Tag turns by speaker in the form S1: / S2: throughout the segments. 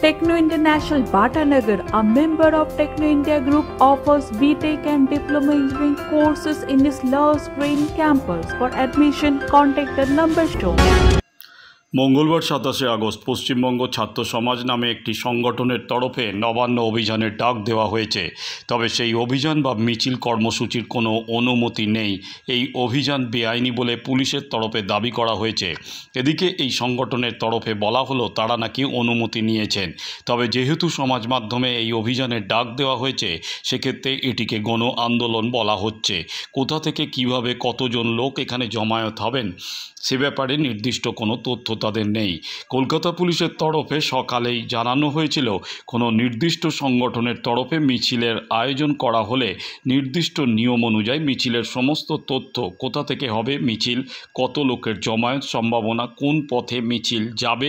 S1: Techno International Bhatanagar, a member of Techno India Group, offers BTEC and Diploma Engineering courses in its Love Green campus. For admission, contact the number shown.
S2: মঙ্গলবার সাতাশে August Paschimbanga ছাত্র সমাজ নামে একটি সংগঠনের তরফে নবান্ন অভিযানের ডাক দেওয়া হয়েছে। তবে সেই অভিযান বা মিছিল কর্মসূচির কোনো অনুমতি নেই। এই অভিযান বেআইনি বলে পুলিশের তরফে দাবি করা হয়েছে। এদিকে এই সংগঠনের তরফে বলা হলো, তারা নাকি অনুমতি নিয়েছেন। তবে যেহেতু সমাজ মাধ্যমে এই অভিযানের ডাক দেওয়া হয়েছে, সেক্ষেত্রে এটিকে গণ আন্দোলন বলা হচ্ছে। কোথা থেকে কীভাবে কতজন লোক এখানে জমায়েত হবেন, সে ব্যাপারে নির্দিষ্ট কোনো তথ্য তাদের নেই। কলকাতা পুলিশের তরফে সকালেই জানানো হয়েছিল, কোনো নির্দিষ্ট সংগঠনের তরফে মিছিলের আয়োজন করা হলে নির্দিষ্ট নিয়ম অনুযায়ী মিছিলের সমস্ত তথ্য কোথা থেকে হবে, মিছিল, কত লোকের জমায়েত, সম্ভাবনা কোন পথে মিছিল যাবে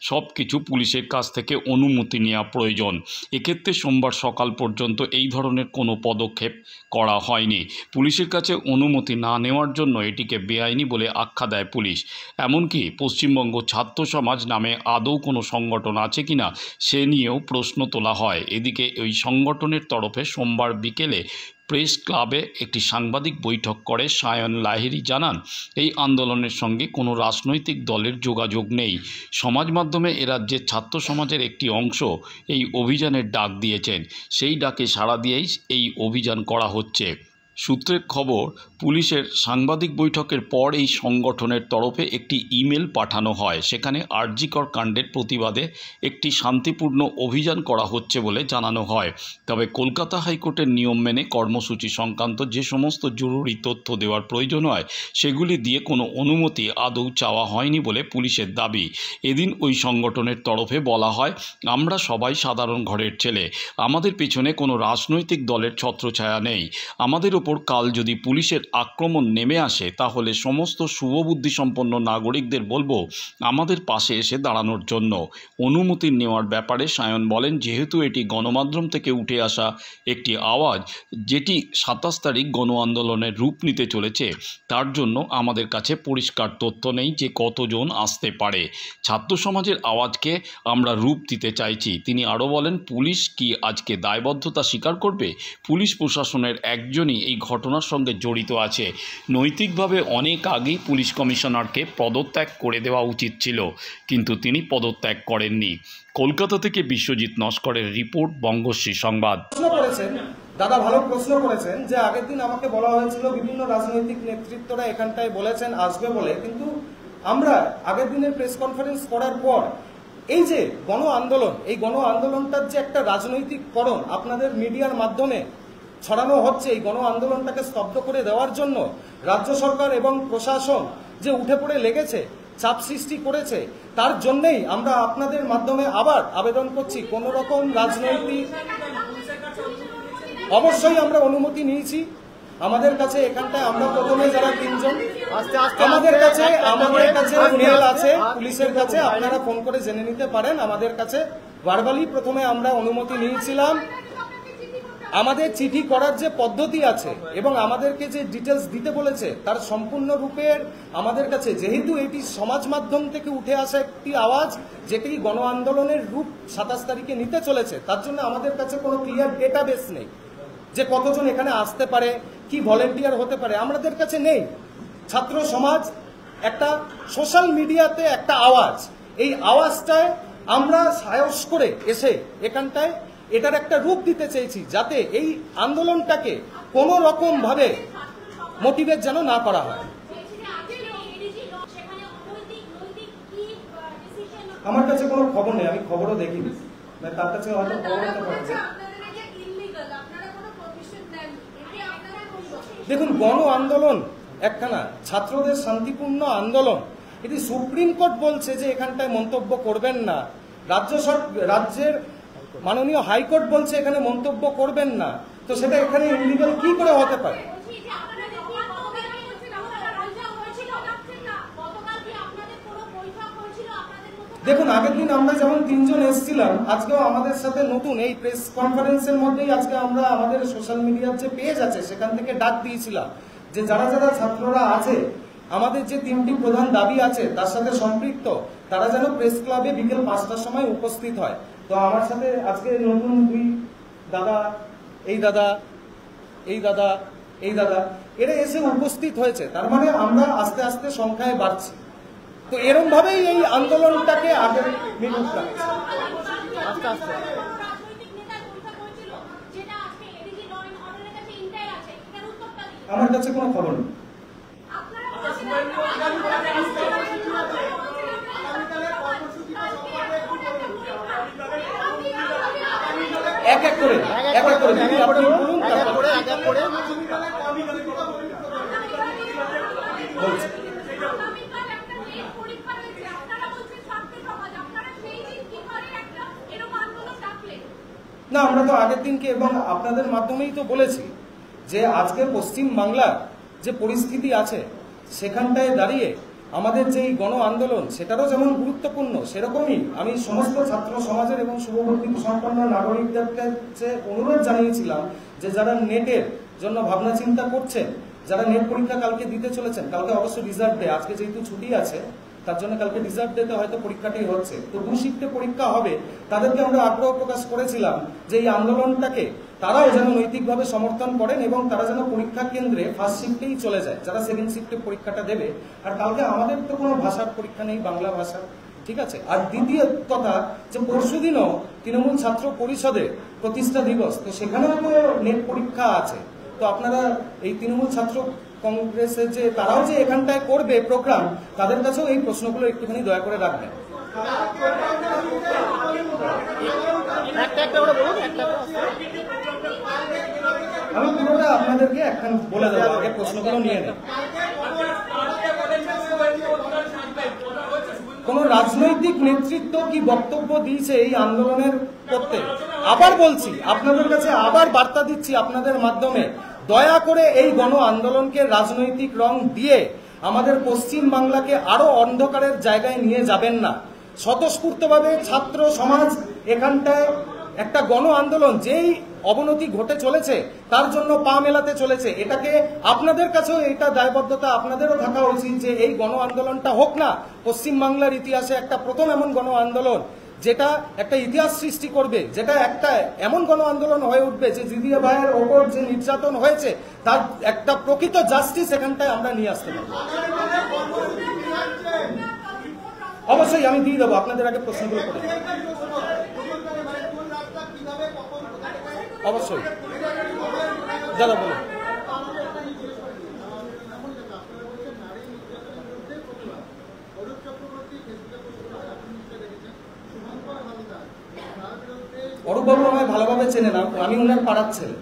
S2: সব কিছু পুলিশের কাছ থেকে অনুমতি নেওয়া প্রয়োজন। এক্ষেত্রে সোমবার সকাল পর্যন্ত এই ধরনের কোনো পদক্ষেপ করা হয়নি। পুলিশের কাছে অনুমতি না নেওয়ার জন্য এটিকে বেআইনি বলে আখ্যা দেয় পুলিশ। এমনকি পশ্চিমবঙ্গ ছাত্র সমাজ নামে আদৌ কোনো সংগঠন আছে কিনা সে নিয়েও প্রশ্ন তোলা হয়। এদিকে ওই সংগঠনের তরফে সোমবার বিকেলে প্রেস ক্লাবে একটি সাংবাদিক বৈঠক করে সায়ন লাহিরি জানান, এই আন্দোলনের সঙ্গে কোনো রাজনৈতিক দলের যোগাযোগ নেই। সমাজ মাধ্যমে এ রাজ্যের ছাত্র সমাজের একটি অংশ এই অভিযানের ডাক দিয়েছেন। সেই ডাকে সাড়া দিয়েই এই অভিযান করা হচ্ছে। সূত্রের খবর, পুলিশের সাংবাদিক বৈঠকের পর এই সংগঠনের তরফে একটি ইমেল পাঠানো হয়। সেখানে আরজিকর কাণ্ডের প্রতিবাদে একটি শান্তিপূর্ণ অভিযান করা হচ্ছে বলে জানানো হয়। তবে কলকাতা হাইকোর্টের নিয়ম মেনে কর্মসূচি সংক্রান্ত যে সমস্ত জরুরি তথ্য দেওয়ার প্রয়োজন হয়, সেগুলি দিয়ে কোনো অনুমতি আদৌ চাওয়া হয়নি বলে পুলিশের দাবি। এদিন ওই সংগঠনের তরফে বলা হয়, আমরা সবাই সাধারণ ঘরের ছেলে। আমাদের পেছনে কোনো রাজনৈতিক দলের ছত্রছায়া নেই। আমাদের ওপর কাল যদি পুলিশের আক্রমণ নেমে আসে, তাহলে সমস্ত শুভবুদ্ধি সম্পন্ন নাগরিকদের বলব, আমাদের পাশে এসে দাঁড়ানোর জন্য। অনুমতি নেওয়ার ব্যাপারে সায়ন বলেন, যেহেতু এটি গণমাধ্যম থেকে উঠে আসা একটি আওয়াজ, যেটি সাতাশ তারিখ গণ আন্দোলনের রূপ নিতে চলেছে, তার জন্য আমাদের কাছে পরিষ্কার তথ্য নেই যে কতজন আসতে পারে। ছাত্র সমাজের আওয়াজকে আমরা রূপ দিতে চাইছি। তিনি আরও বলেন, পুলিশ কি আজকে দায়বদ্ধতা স্বীকার করবে? পুলিশ প্রশাসনের একজনই এই ঘটনার সঙ্গে জড়িত আছে। নৈতিকভাবে অনেক আগেই পুলিশ কমিশনারকে পদত্যাগ করে দেওয়া উচিত ছিল, কিন্তু তিনি পদত্যাগ করেননি। কলকাতা থেকে বিশ্বজিৎ নস্করের রিপোর্ট, বঙ্গশ্রী সংবাদ।
S3: দাদা ভালো প্রশ্ন করেছেন যে আগের দিন আমাকে বলা হয়েছিল বিভিন্ন রাজনৈতিক নেতৃত্বরা এখানটায় বলেছেন, আসবে বলে। কিন্তু আমরা আগের দিনের প্রেস কনফারেন্স করার পর এই যে গণ আন্দোলন, এই গণ আন্দোলনটার যে একটা রাজনৈতিক করণ আপনাদের মিডিয়ার মাধ্যমে ছড়ানো হচ্ছে এই গণ আন্দোলনটাকে স্তব্ধ করে দেওয়ার জন্য রাজ্য সরকার এবং প্রশাসন যে উঠে পড়ে লেগেছে চাপ সৃষ্টি করেছে তার জন্যই আমরা আপনাদের মাধ্যমে আবার আবেদন করছি। কোন রকম রাজনৈতিক অবশ্যই আমরা অনুমতি নিয়েছি। আমাদের কাছে এখানটায় আমরা প্রথমে যারা তিনজন আমাদের কাছে আমাদের কাছে মেল আছে পুলিশের কাছে আপনারা ফোন করে জেনে নিতে পারেন। আমাদের কাছে ভার্বালি প্রথমে আমরা অনুমতি নিয়েছিলাম। আমাদের চিঠি করার যে পদ্ধতি আছে এবং আমাদেরকে যে ডিটেলস দিতে বলেছে, তার সম্পূর্ণ রূপের আমাদের কাছে, যেহেতু এটি সমাজ মাধ্যম থেকে উঠে আসা একটি আওয়াজ, যেটি গণ আন্দোলনের রূপ সাতাশ তারিখে নিতে চলেছে, তার জন্য আমাদের কাছে কোনো ক্লিয়ার ডেটাবেস নেই যে কতজন এখানে আসতে পারে, কি ভলেন্টিয়ার হতে পারে, আমাদের কাছে নেই। ছাত্র সমাজ, একটা সোশ্যাল মিডিয়াতে একটা আওয়াজ, এই আওয়াজটায় আমরা সায়স করে এসে এখানটায় এটার একটা রূপ দিতে চেয়েছি যাতে এই আন্দোলনটাকে কোনো রকম ভাবে মোটিভেট যেন না করা হয়। আমার কাছে কোনো খবর নেই আমি খবরও দেখিনি। মানে তার কাছে হয়তো খবর হতে পারে। দেখুন গণ আন্দোলন একখানা ছাত্রদের শান্তিপূর্ণ আন্দোলন। এটি সুপ্রিম কোর্ট বলছে যে এখানটায় মন্তব্য করবেন না। রাজ্য সর- রাজ্যের মাননীয় হাইকোর্ট বলছে এখানে মন্তব্য করবেন না। তো সেটা এখানে ইলিগাল কি করে হতে পারে? দেখুন, আগের দিন আমরা যেমন তিনজন এসেছিলাম, আজকেও আমাদের সাথে নতুন এই প্রেস কনফারেন্সের মধ্যেই আজকে আমরা আমাদের সোশ্যাল মিডিয়ার যে পেজ আছে, সেখান থেকে ডাক দিয়েছিলাম যে যারা যারা ছাত্ররা আছে, আমাদের যে তিনটি প্রধান দাবি আছে, তার সাথে সম্পৃক্ত, তারা যেন প্রেস ক্লাবে বিকেল পাঁচটার সময় উপস্থিত হয়। তো আমার সাথে আজকে নতুন দুই দাদা এই দাদা এই দাদা এই দাদা এরা এসে উপস্থিত হয়েছে। তার মানে আমরা আস্তে আস্তে সংখ্যায় বাড়ছি। তো এরম ভাবেই এই আন্দোলনটাকে আগে মিলুক রাখছে।
S4: আস্তে আস্তে।
S3: আমার কাছে কোনো খবর নেই
S4: আপনারা বলছেন
S3: এক এক করে এক এক করে দিদি আপনি বলুন
S5: এক এক করে
S3: বলছি। না আমরা তো আগের দিনকে এবং আপনাদের মাধ্যমেই তো বলেছি যে আজকে পশ্চিম বাংলার যে পরিস্থিতি আছে সেখানটায় দাঁড়িয়ে আমাদের যে এই গণ আন্দোলন, সেটারও যেমন গুরুত্বপূর্ণ, সেরকমই আমি সমস্ত ছাত্র সমাজের এবং শুভবর্তী সম্পন্ন নাগরিকদের কাছে অনুরোধ জানিয়েছিলাম যে যারা নেটের জন্য ভাবনা চিন্তা করছেন, যারা নেট পরীক্ষা কালকে দিতে চলেছেন, কালকে অবশ্যই রিজার্ভ ডে, আজকে যেহেতু ছুটি আছে, তার জন্য কালকে রিজার্ভ ডেতে হয়তো পরীক্ষাটি হচ্ছে। তো দু শিফটে পরীক্ষা হবে, তাদেরকে আমরা আগ্রহ প্রকাশ করেছিলাম যে এই আন্দোলনটাকে তারাও যেন নৈতিকভাবে সমর্থন করেন এবং তারা যেন পরীক্ষা কেন্দ্রে ফার্স্ট শিফটেই চলে যায়, যারা সেকেন্ড শিফটে পরীক্ষাটা দেবে। আর কালকে আমাদের তো কোনো ভাষার পরীক্ষা নেই, বাংলা ভাষা ঠিক আছে? আর দ্বিতীয় কথা, যে পরশুদিনও তৃণমূল ছাত্র পরিষদের প্রতিষ্ঠা দিবস, তো সেখানেও তো নেট পরীক্ষা আছে। তো আপনারা এই তৃণমূল ছাত্র কংগ্রেসের যে, তারাও যে এখানটায় করবে প্রোগ্রাম, তাদের কাছেও এই প্রশ্নগুলো একটুখানি দয়া করে রাখবেন।
S5: একটা একটা বলুন, একটা
S3: আমি পুরোটা আপনাদেরকে একখান বলে দেবো আগে প্রশ্নগুলো নিয়ে কোন রাজনৈতিক নেতৃত্ব কি বক্তব্য দিয়েছে এই আন্দোলনের করতে আবার বলছি আপনাদের কাছে আবার বার্তা দিচ্ছি আপনাদের মাধ্যমে। দয়া করে এই গণ আন্দোলনকে রাজনৈতিক রং দিয়ে আমাদের পশ্চিম বাংলাকে আরও অন্ধকারের জায়গায় নিয়ে যাবেন না। স্বতঃস্ফূর্তভাবে ছাত্র সমাজ এখানটায় একটা গণ আন্দোলন যেই অবনতি ঘটে চলেছে, তার জন্য পা মেলাতে চলেছে। এটাকে আপনাদের কাছেও এটা দায়বদ্ধতা, আপনাদেরও থাকা উচিত যে এই গণ আন্দোলনটা হোক না, পশ্চিম বাংলার ইতিহাসে একটা প্রথম এমন গণ আন্দোলন, যেটা একটা ইতিহাস সৃষ্টি করবে, যেটা একটা এমন গণ আন্দোলন হয়ে উঠবে যে জিদিয়া ভাইয়ের ওপর যে নির্যাতন হয়েছে, তার একটা প্রকৃত জাস্টিস এখানটায় আমরা নিয়ে আসতে পারব। অবশ্যই আমি দিয়ে দেবো, আপনাদের আগে প্রশ্নগুলো করে অবশ্যই। দাদা বলুন। অরূপবাবু আমায় ভালোভাবে চেনে না আমি উনার পাড়ার ছেলে।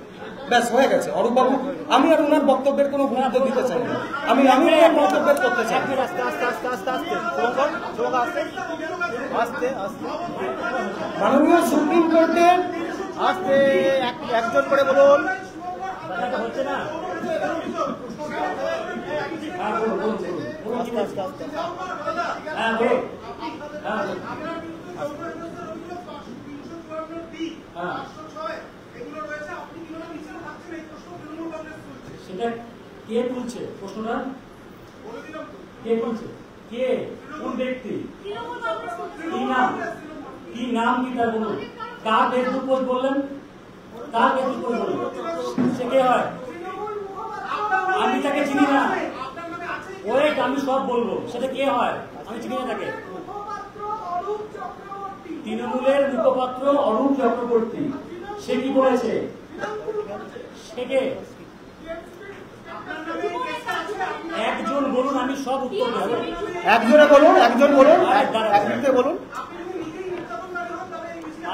S3: ব্যাস হয়ে গেছে। অরূপবাবু আমি আর উনার বক্তব্যের কোনো গুরুত্ব দিতে চাই না। আমি আমি উনার বক্তব্যের করতে চাই। মাননীয় সুপ্রিম কোর্টের
S5: আস্তে এক একজন করে বলুন।
S6: সেটা কে তুলছে? প্রশ্নটা? কে তুলছে? কে? কোন ব্যক্তি। কি নাম? কি নাম কি তার বলুন কার ফেসবুক পোস্ট বললেন? কার ফেসবুক পোস্ট বললেন? সে কে হয়? আমি তাকে চিনি না। ওয়েট আমি সব বলব। সেটা কে হয়? আমি চিনি না তাকে। তৃণমূলের মুখপাত্র অরূপ চক্রবর্তী। সে কি বলেছে? সে কে? একজন বলুন আমি সব উত্তর দেবো।
S3: একজনে বলুন একজন বলুন। এক মিনিটে বলুন।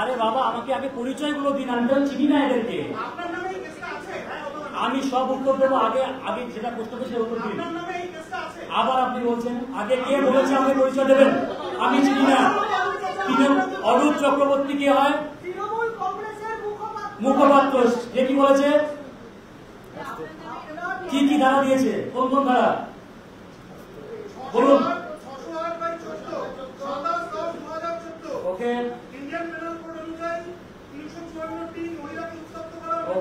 S6: আরে বাবা আমাকে আগে পরিচয়গুলো দিন আমি তো চিনি না এদেরকে। আমি সব উত্তর দেবো আগে আগে যেটা প্রশ্ন করছে উত্তর দিন। আবার আপনি বলছেন আগে কে বলেছে আমাকে পরিচয় দেবেন? আমি চিনি না। তিনি অরূপ চক্রবর্তী কে হয়? মুখপাত্র। যে কি বলেছে? কি কি ধারা দিয়েছে? কোন কোন ধারা? বলুন ওকে
S7: ইন্ডিয়ান পেনাল কোড অনুযায়ী তিনশো চুয়ান্নটি মহিলাকে উত্তপ্ত করা
S6: ওকে।
S7: এবং পাঁচশো ছয় ধারা সেই মহিলাকে অপরাধমূলক ভিত্তি প্রদর্শনের অভিযোগ দায়ের হয়েছে
S6: আচ্ছা
S7: নবদ্বীপ থানায় দায়ের হওয়া অভিযোগের অনুযায়ী এই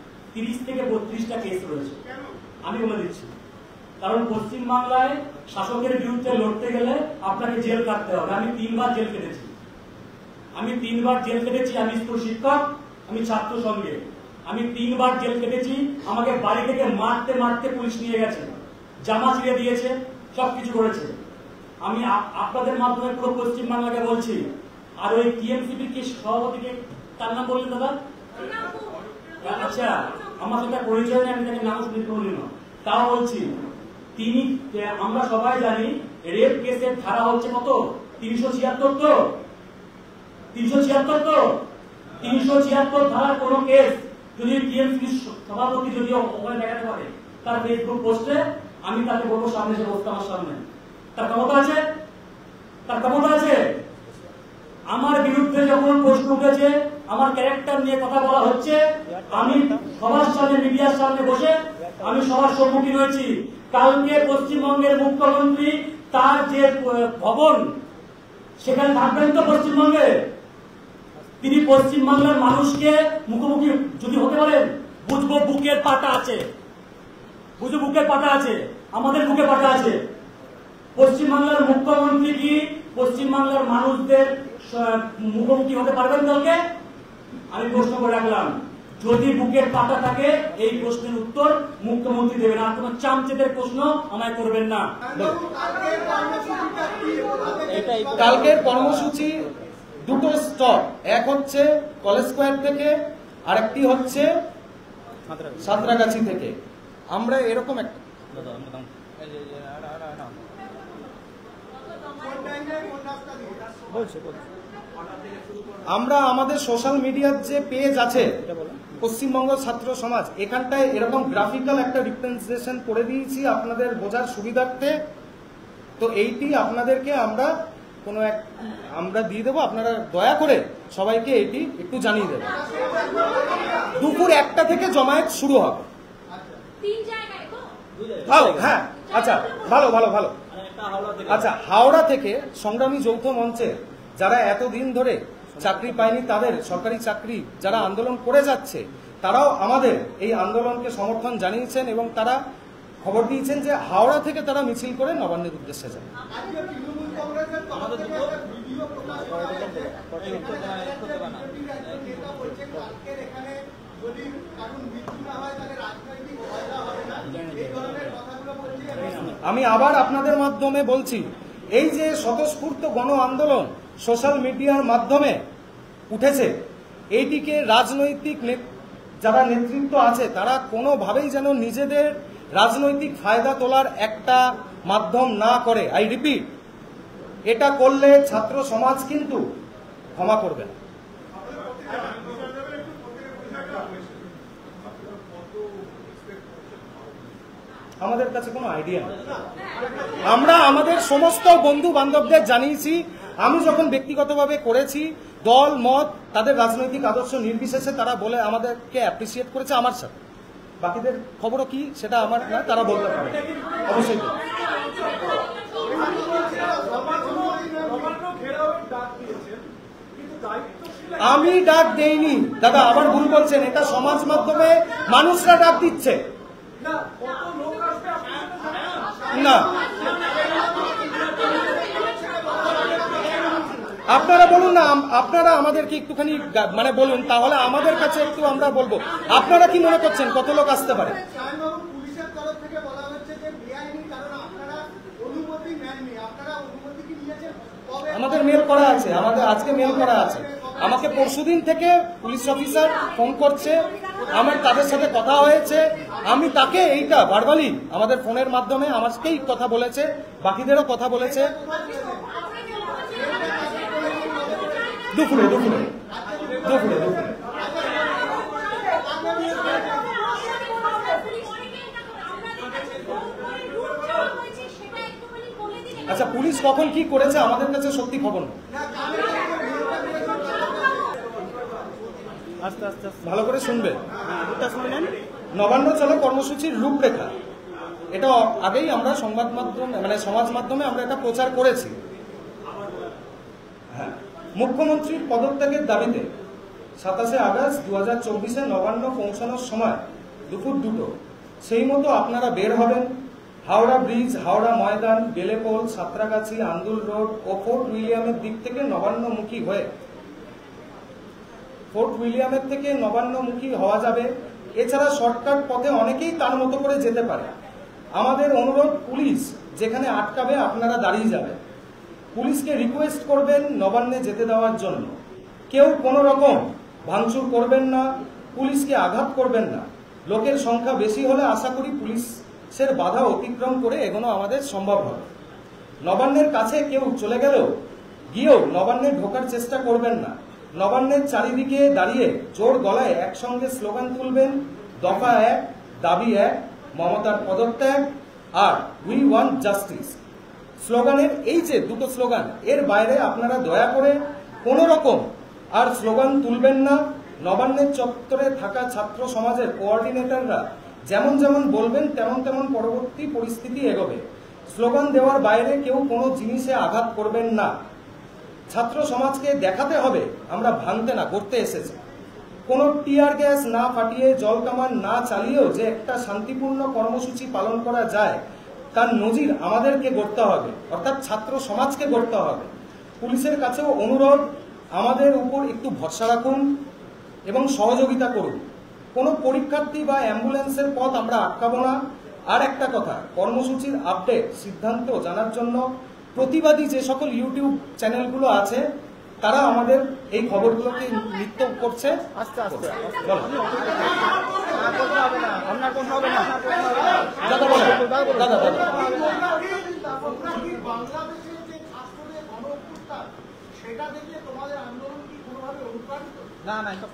S6: তিরিশ থেকে বত্রিশটা কেস রয়েছে। আমি বলে দিচ্ছি। কারণ পশ্চিম বাংলায় শাসকের বিরুদ্ধে লড়তে গেলে আপনাকে জেল কাটতে হবে। আমি তিনবার জেল কেটেছি আমি তিনবার জেল কেটেছি আমি স্কুল শিক্ষক আমি ছাত্র সঙ্গে। আমি তিনবার জেল কেটেছি আমাকে বাড়ি থেকে মারতে মারতে পুলিশ নিয়ে গেছে জামা ছিঁড়ে দিয়েছে সবকিছু করেছে। আমি আপ- আপনাদের মাধ্যমে পুরো পশ্চিম বাংলাকে বলছি আর ওই টিএমসিপি কি সভাপতিকে তার নাম বললেন দাদা? আচ্ছা আমার সাথে পরিচয় আমি তাকে নাম শুনতে বলি না তাও বলছি, তিনি আমরা সবাই জানি রেপ কেসের ধারা হচ্ছে কত? তিনশো ছিয়াত্তর তো? তিনশো ছিয়াত্তর তো? তিনশো ছিয়াত্তর ধারার কোন কেস যদি টিএমসি সভাপতি যদি ওখানে দেখাতে পারে, তার ফেসবুক পোস্টে আমি তাকে বলব, সামনে এসে বসতে আমার সামনে। তার ক্ষমতা আছে? তার ক্ষমতা আছে? আমার বিরুদ্ধে যখন প্রশ্ন উঠেছে আমার ক্যারেক্টার নিয়ে কথা বলা হচ্ছে। আমি সবার সামনে, মিডিয়ার সামনে বসে আমি সবার সম্মুখীন হয়েছি। কালকে পশ্চিমবঙ্গের মুখ্যমন্ত্রী তার যে ভবন, সেখানে থাকবেন তো পশ্চিমবঙ্গে? তিনি পশ্চিমবাংলার মানুষকে মুখোমুখি যদি হতে পারেন বুঝব বুকের পাটা আছে। বুঝব বুকের পাটা আছে। আমাদের বুকে পাটা আছে। পশ্চিমবাংলার মুখ্যমন্ত্রী কি? পশ্চিমবাংলার মানুষদের মুখোমুখি হতে পারবেন কালকে? আমি প্রশ্ন করে রাখলাম যদি বুকের পাতা থাকে এই প্রশ্নের উত্তর মুখ্যমন্ত্রী দেবেন। আর কোন চামচেদের প্রশ্ন আমায় করবেন না।
S3: কালকের কর্মসূচি দুটো স্টপ এক হচ্ছে কলেজ স্কোয়ার থেকে আরেকটি হচ্ছে সাঁতরাগাছি থেকে। আমরা এরকম একটা
S5: বলছে বলছে।
S3: আমরা আমাদের সোশ্যাল মিডিয়ার যে পেজ আছে পশ্চিমবঙ্গ ছাত্র সমাজ এখানটায় এরকম গ্রাফিক্যাল একটা রিপ্রেজেন্টেশন করে দিয়েছি আপনাদের বোঝার সুবিধার্থে। তো এইটি আপনাদেরকে আমরা কোনো এক আমরা দিয়ে দেবো আপনারা দয়া করে সবাইকে এটি একটু জানিয়ে দেবেন। দুপুর একটা থেকে জমায়েত শুরু হবে।
S4: তিন জায়গায় তো
S3: ভালো হ্যাঁ আচ্ছা ভালো ভালো ভালো। আচ্ছা হাওড়া থেকে সংগ্রামী যৌথ মঞ্চে যারা এতদিন ধরে চাকরি পায়নি তাদের, সরকারি চাকরি যারা আন্দোলন করে যাচ্ছে, তারাও আমাদের এই আন্দোলনকে সমর্থন জানিয়েছেন এবং তারা খবর দিয়েছেন যে হাওড়া থেকে তারা মিছিল করে নবান্নের উদ্দেশ্যে যাবে। আমি আবার আপনাদের মাধ্যমে বলছি, এই যে স্বতঃস্ফূর্ত গণ আন্দোলন সোশ্যাল মিডিয়ার মাধ্যমে উঠেছে। এইটিকে রাজনৈতিক যারা নেতৃত্ব আছে, তারা কোনোভাবেই যেন নিজেদের রাজনৈতিক ফায়দা তোলার একটা মাধ্যম না করে। আই রিপিট এটা করলে ছাত্র সমাজ কিন্তু ক্ষমা করবে না। আমাদের কাছে কোনো আইডিয়া নেই। আমরা আমাদের সমস্ত বন্ধু বান্ধবদের জানিয়েছি আমি যখন ব্যক্তিগতভাবে করেছি দল মত তাদের রাজনৈতিক আদর্শ নির্বিশেষে তারা বলে আমাদেরকে অ্যাপ্রিসিয়েট করেছে আমার সাথে। বাকিদের খবরও কি সেটা আমার না তারা বলতে পারে। অবশ্যই। আমি ডাক দেইনি। দাদা আবার ভুল বলছেন এটা সমাজ মাধ্যমে মানুষরা ডাক দিচ্ছে। না। আপনারা বলুন না আপনারা আমাদেরকে একটুখানি মানে বলুন, তাহলে আমাদের কাছে একটু আমরা বলব। আপনারা কি মনে করছেন, কত লোক আসতে পারে? আমাদের মেল করা আছে, আমাদের আজকে মেল করা আছে। আমাকে পরশুদিন থেকে পুলিশ অফিসার ফোন করছে, আমার তাদের সাথে কথা হয়েছে, আমি তাকে এইটা ভার্বালি আমাদের ফোনের মাধ্যমে আমাকেই কথা বলেছে, বাকিদেরও কথা বলেছে। দুপুরে দুপুরে দুপুরে দুপুরে আচ্ছা পুলিশ কখন কি করেছে আমাদের কাছে সত্যি খবর?
S5: আস্তে আস্তে
S3: ভালো করে শুনবে। নবান্ন চলো কর্মসূচির রূপরেখা। এটা আগেই আমরা সংবাদ মাধ্যমে মানে সমাজ মাধ্যমে আমরা এটা প্রচার করেছি। মুখ্যমন্ত্রীর পদত্যাগের দাবিতে সাতাশে আগস্ট দু হাজার চব্বিশে নবান্ন পৌঁছানোর সময় দুপুর দুটো। সেই মতো আপনারা বের হবেন। হাওড়া ব্রিজ, হাওড়া ময়দান, বেলেপোল, সাঁতরাগাছি, আন্দুল রোড ও ফোর্ট উইলিয়ামের দিক থেকে নবান্নমুখী হয়ে। ফোর্ট উইলিয়ামের থেকে নবান্নমুখী হওয়া যাবে। এছাড়া শর্টকাট পথে অনেকেই তার মতো করে যেতে পারে। আমাদের অনুরোধ, পুলিশ যেখানে আটকাবে আপনারা দাঁড়িয়ে যাবেন। পুলিশকে রিকোয়েস্ট করবেন নবান্নে যেতে দেওয়ার জন্য। কেউ কোনো রকম ভাঙচুর করবেন না, পুলিশকে আঘাত করবেন না। লোকের সংখ্যা বেশি হলে আশা করি পুলিশের বাধা অতিক্রম করে এগোনো আমাদের সম্ভব হবে। নবান্নের কাছে কেউ চলে গেলেও গিয়েও নবান্নে ঢোকার চেষ্টা করবেন না। নবান্নের চারিদিকে দাঁড়িয়ে জোর গলায় একসঙ্গে স্লোগান তুলবেন, দফা এক, দাবি এক, মমতার পদত্যাগ, আর উই ওয়ান্ট জাস্টিস স্লোগানের এই যে দুটো স্লোগান, এর বাইরে আপনারা দয়া করে কোনো রকম আর স্লোগান তুলবেন না। নবান্নের চত্বরে থাকা ছাত্র সমাজের কোঅর্ডিনেটররা যেমন যেমন বলবেন, তেমন তেমন পরবর্তী পরিস্থিতি এগোবে। স্লোগান দেওয়ার বাইরে কেউ কোনো জিনিসে আঘাত করবেন না। ছাত্র সমাজকে দেখাতে হবে, আমরা ভাঙতে না করতে এসেছি। কোনো টিয়ার গ্যাস না ফাটিয়ে জল কামান না চালিয়েও যে একটা শান্তিপূর্ণ কর্মসূচি পালন করা যায় তার নজির আমাদেরকে গড়তে হবে, অর্থাৎ ছাত্র সমাজকে গড়তে হবে। পুলিশের কাছেও অনুরোধ, আমাদের উপর একটু ভরসা রাখুন এবং সহযোগিতা করুন। কোনো পরীক্ষার্থী বা অ্যাম্বুলেন্সের পথ আমরা আটকাবো না। আর একটা কথা, কর্মসূচির আপডেট, সিদ্ধান্ত জানার জন্য প্রতিবাদী যে সকল ইউটিউব চ্যানেলগুলো আছে তারা আমাদের এই খবরগুলোকে নিত্য করছে।
S5: আস্তে আস্তে।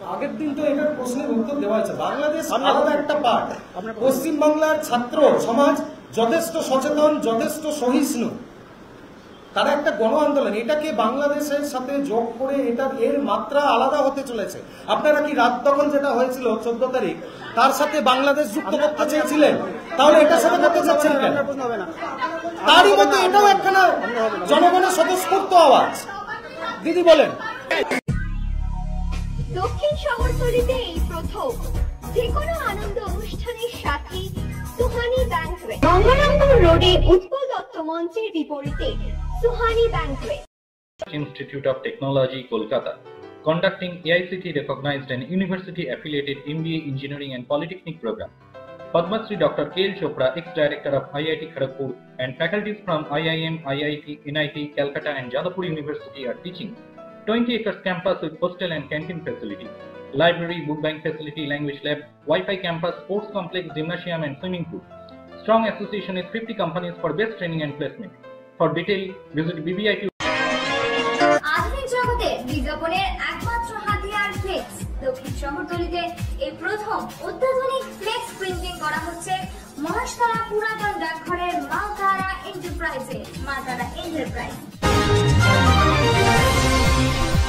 S3: আগের দিন তো এটার প্রশ্নের উত্তর দেওয়া হয়েছে। বাংলাদেশ আলাদা একটা পার্ট
S5: আপনার-
S3: পশ্চিম বাংলার ছাত্র সমাজ যথেষ্ট সচেতন যথেষ্ট সহিষ্ণু। তারা একটা গণ আন্দোলন এটাকে বাংলাদেশের সাথে যোগ করে এটার এর মাত্রা আলাদা হতে চলেছে? আপনারা কি রাত তখন যেটা হয়েছিল, চোদ্দ তারিখ, তার সাথে বাংলাদেশ যুক্ত করতে চেয়েছিলেন? তাহলে এটার সাথে করতে চাচ্ছেন কেন? তারই মতো এটাও একখানা জনগণের স্বতঃস্ফূর্ত আওয়াজ। দিদি, বলেন।
S8: দক্ষিণ শহরতলিতে এই প্রথম যে কোনো আনন্দ অনুষ্ঠানের সাথে সুহানি গঙ্গারামপুর রোডে উৎপল দত্ত মঞ্চের বিপরীতে Suhani Banquet.
S9: Institute of Technology, Kolkata, conducting AICT recognized and university affiliated MBA Engineering and Polytechnic program. Padma Shri Dr. Kail Chopra, ex director of IIT Kharagpur, and faculties from IIM, IIT, NIT, Calcutta, and Jadavpur University are teaching. 20 acres campus with hostel and canteen facility, library, book bank facility, language lab, Wi Fi campus, sports complex, gymnasium, and swimming pool. Strong association with 50 companies for best training and placement. For detail, visit BBIT
S8: আধুনিক জগতে বিজ্ঞাপনের একমাত্র হাতিয়ার flakes দক্ষিণ শহরতলিতে এই প্রথম অত্যাধুনিক flakes printing করা হচ্ছে মহাশতলা পুরাতন ডাকঘরের মালতারা এন্টারপ্রাইজে মালতারা এন্টারপ্রাইজ